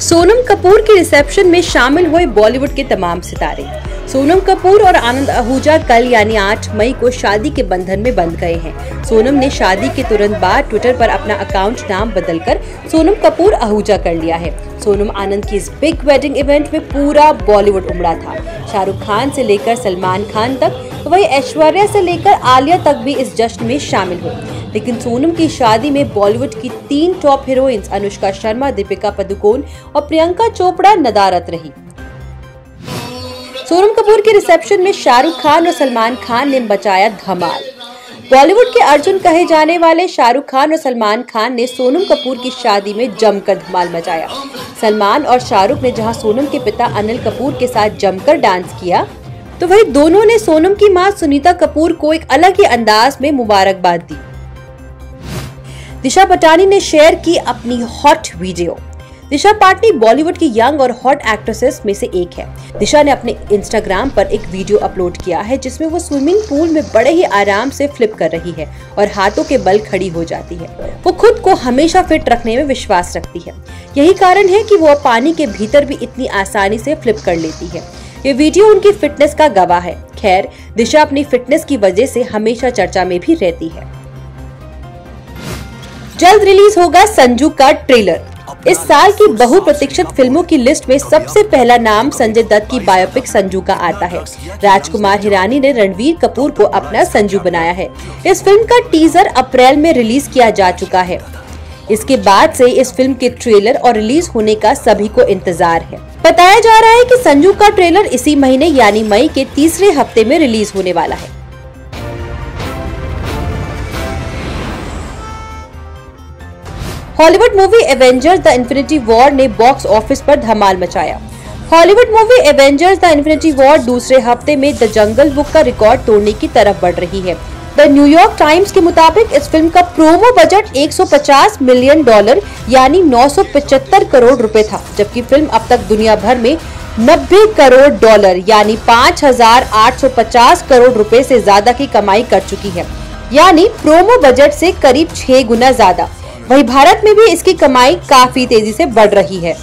सोनम कपूर के रिसेप्शन में शामिल हुए बॉलीवुड के तमाम सितारे। सोनम कपूर और आनंद आहूजा कल यानी 8 मई को शादी के बंधन में बंध गए हैं। सोनम ने शादी के तुरंत बाद ट्विटर पर अपना अकाउंट नाम बदलकर सोनम कपूर आहूजा कर लिया है। सोनम आनंद की इस बिग वेडिंग इवेंट में पूरा बॉलीवुड उमड़ा था। शाहरुख खान से लेकर सलमान खान तक, वही ऐश्वर्या से लेकर आलिया तक भी इस जश्न में शामिल हुए। लेकिन सोनम की शादी में बॉलीवुड की तीन टॉप हीरोइंस अनुष्का शर्मा, दीपिका पदुकोण और प्रियंका चोपड़ा नदारत रही। सोनम कपूर के रिसेप्शन में शाहरुख खान और सलमान खान ने बचाया धमाल। बॉलीवुड के अर्जुन कहे जाने वाले शाहरुख खान और सलमान खान ने सोनम कपूर की शादी में जमकर धमाल मचाया। सलमान और शाहरुख ने जहाँ सोनम के पिता अनिल कपूर के साथ जमकर डांस किया तो वही दोनों ने सोनम की माँ सुनीता कपूर को एक अलग ही अंदाज में मुबारकबाद दी। दिशा पटानी ने शेयर की अपनी hot video Disha Patani Bollywood की यंग और हॉट एक्ट्रेसेस में से एक है। दिशा ने अपने इंस्टाग्राम पर एक वीडियो अपलोड किया है, जिसमें वो स्विमिंग पूल में बड़े ही आराम से फ्लिप कर रही है और हाथों के बल खड़ी हो जाती है। वो खुद को हमेशा फिट रखने में विश्वास रखती है। यही कारण है कि वो पानी के भीतर भी इतनी आसानी से फ्लिप कर लेती है। ये वीडियो उनकी फिटनेस का गवाह है। खैर, दिशा अपनी फिटनेस की वजह से हमेशा चर्चा में भी रहती है। जल्द रिलीज़ होगा संजू का ट्रेलर। इस साल की बहुप्रतीक्षित फ़िल्मों की लिस्ट में सबसे पहला नाम संजय दत्त की बायोपिक संजू का आता है। राजकुमार हिरानी ने रणवीर कपूर को अपना संजू बनाया है। इस फ़िल्म का टीजर अप्रैल में रिलीज़ किया जा चुका है। इसके बाद से इस फ़िल्म के ट्रेलर और रिलीज़ होने का सभी को इंतज़ार है। बताया जा रहा है कि संजू का ट्रेलर इसी महीने यानी मई के तीसरे हफ़्ते में रिलीज़ होने वाला है। Hollywood movie Avengers the Infinity War ने बॉक्स ऑफ़िस पर धमाल मचाया। Hollywood movie Avengers the Infinity War दूसरे हफ़्ते में द जंगल बुक का रिकॉर्ड तोड़ने की तरफ़ बढ़ रही है। द न्यूयॉर्क टाइम्स के मुताबिक इस फ़िल्म का प्रोमो बजट 150 मिलियन डॉलर यानी 975 करोड़ रुपए था जबकि फ़िल्म अब तक दुनिया भर में 90 करोड़ डॉलर यानी 5,850 करोड़ रुपए से ज़्यादा की कमाई कर चुकी है। यानी प्रोमो बजट से करीब छह गुना ज़्यादा। वही भारत में भी इसकी कमाई काफ़ी तेज़ी से बढ़ रही है।